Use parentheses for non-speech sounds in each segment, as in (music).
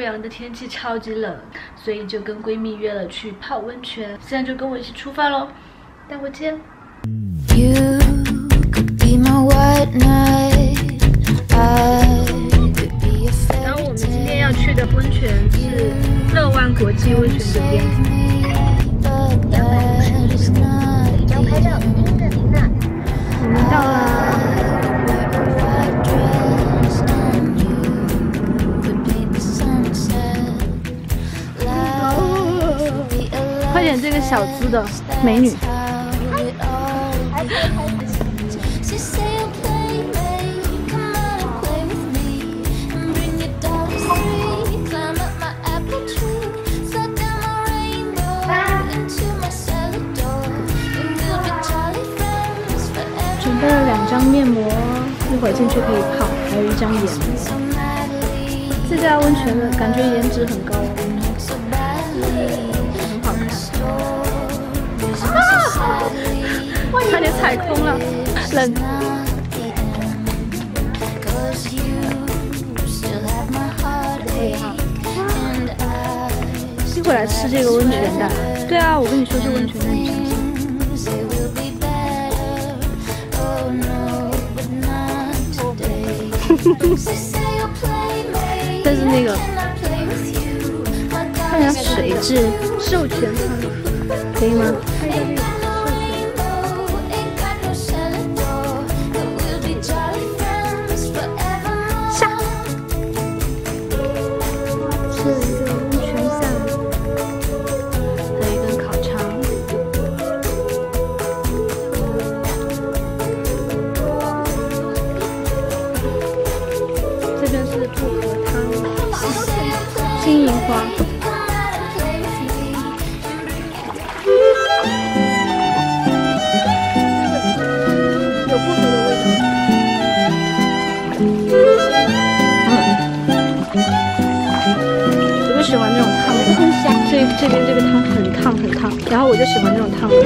贵阳的天气超级冷，所以就跟闺蜜约了去泡温泉。现在就跟我一起出发喽，待会见。然后我们今天要去的温泉是乐湾国际温泉酒店。快点，这个小资的美女。准备了两张面膜，一会儿进去可以泡，还有一张颜。这家温泉的感觉颜值很高。差点踩空了，冷。一会儿来吃这个温泉蛋，对啊，我跟你说这温泉蛋，你相信？但是那个，(laughs) 看一下水质，授权汤，可以吗？这边这个汤很烫很烫，然后我就喜欢这种汤的。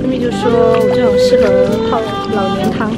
闺蜜就说我这种适合泡老年汤。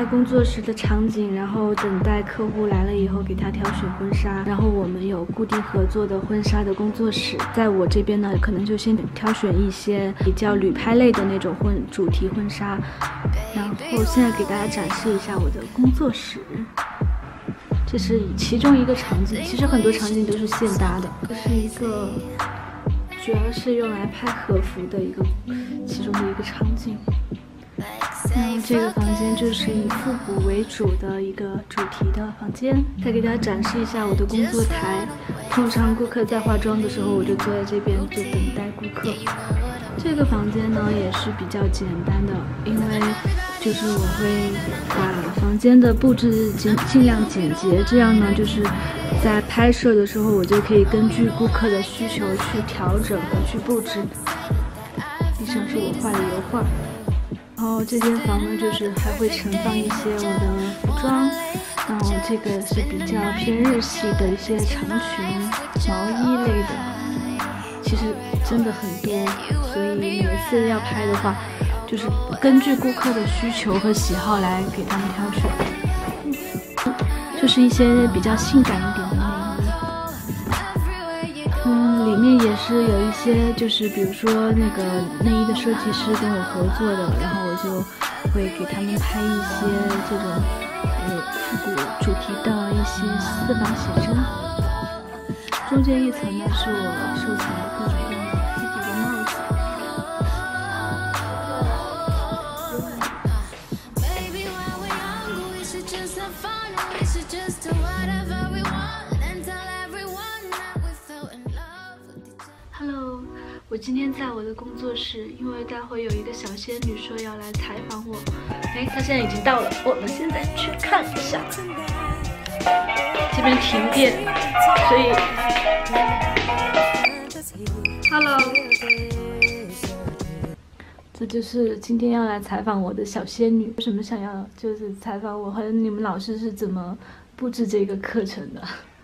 下工作室的场景，然后等待客户来了以后给他挑选婚纱。然后我们有固定合作的婚纱的工作室，在我这边呢，可能就先挑选一些比较旅拍类的那种婚主题婚纱。然后现在给大家展示一下我的工作室，这是其中一个场景，其实很多场景都是现搭的。这是一个主要是用来拍和服的一个其中的一个场景。这个房间就是以复古为主的一个主题的房间。再给大家展示一下我的工作台。通常顾客在化妆的时候，我就坐在这边，就等待顾客。这个房间呢也是比较简单的，因为就是我会把房间的布置尽尽量简洁，这样呢就是在拍摄的时候，我就可以根据顾客的需求去调整和去布置。以上是我画的油画。然后这间房呢，就是还会存放一些我的服装，然后这个是比较偏日系的一些长裙、毛衣类的，其实真的很多，所以每次要拍的话，就是根据顾客的需求和喜好来给他们挑选，就是一些比较性感一点的内衣，嗯。面也是有一些，就是比如说那个内衣的设计师跟我合作的，然后就会给他们拍一些这种呃复古主题的一些丝袜写真。中间一层呢是我收藏的各种的工作室，因为待会有一个小仙女说要来采访我。哎，她现在已经到了，我们现在去看一下。这边停电，所以 Hello，这就是今天要来采访我的小仙女。为什么想要就是采访我和你们老师是怎么布置这个课程的？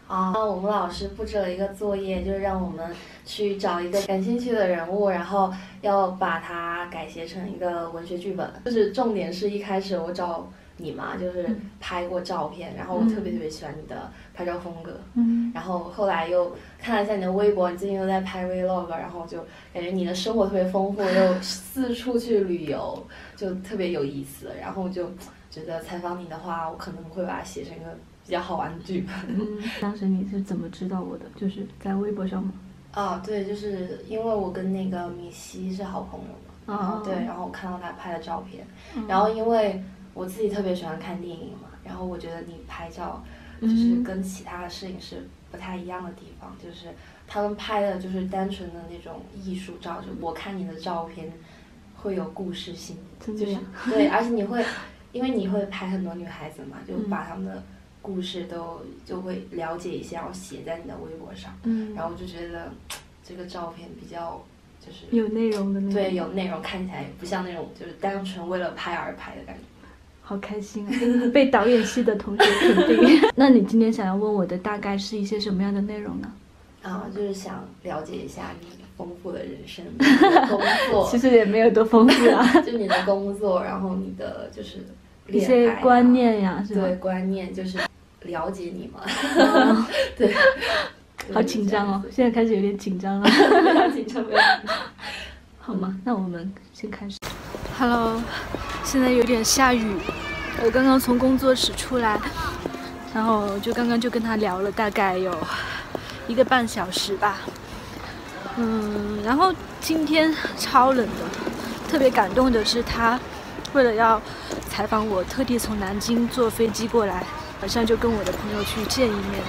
啊，我们老师布置了一个作业，就是让我们去找一个感兴趣的人物，然后要把它改写成一个文学剧本。就是重点是一开始我找你嘛，就是拍过照片，然后我特别特别喜欢你的拍照风格。嗯然后后来又看了一下你的微博，你最近又在拍 vlog，然后就感觉你的生活特别丰富，又四处去旅游，就特别有意思。然后就觉得采访你的话，我可能会把它写成一个比较好玩的剧本。嗯，当时你是怎么知道我的？就是在微博上吗？啊，对，就是因为我跟那个米西是好朋友嘛，然后哦。对，然后我看到他拍的照片，嗯。然后因为我自己特别喜欢看电影嘛，然后我觉得你拍照就是嗯跟其他的摄影师不太一样的地方，就是他们拍的就是单纯的那种艺术照，就我看你的照片会有故事性，就是对，而且你会，因为你会拍很多女孩子嘛，就嗯。把她们的故事都就会了解一下，然后写在你的微博上。嗯，然后我就觉得这个照片比较就是有内容的那种。对有内容，看起来不像那种就是单纯为了拍而拍的感觉。好开心啊！被导演系的同学肯定。(laughs) 那你今天想要问我的大概是一些什么样的内容呢？啊，就是想了解一下你丰富的人生、(laughs) 你的工作，其实也没有多丰富啊，(laughs) 就你的工作，然后你的就是一些观，念呀，是吧？对观念就是了解你嘛，哦 (laughs) 对，(laughs) 好紧张哦，现在开始有点紧张了。(laughs) 不要紧张，不要紧张。好吗？那我们先开始。Hello，现在有点下雨，我刚刚从工作室出来，然后就刚刚就跟他聊了大概有一个半小时吧。嗯，然后今天超冷的，特别感动的是他为了要采访我，特地从南京坐飞机过来，晚上就跟我的朋友去见一面。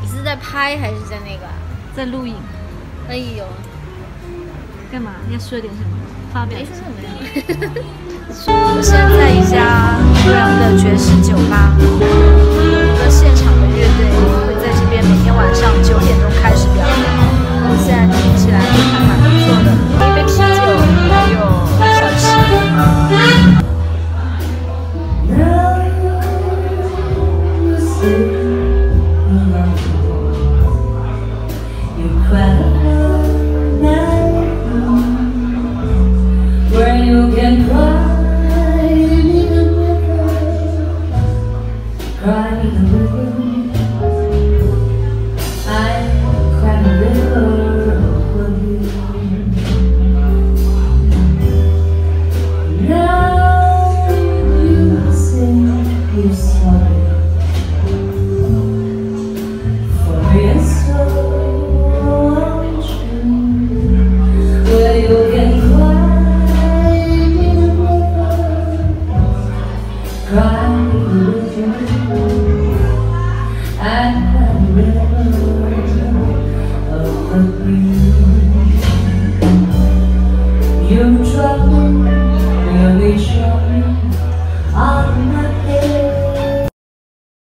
你是在拍还是在那个啊？在录影哎呦，干嘛？要说点什么？发表没一下什么没我现在在一家洛阳的爵士酒吧，有一个现场的乐队会在这边每天晚上九点钟开始 Crying with you. I'm ready.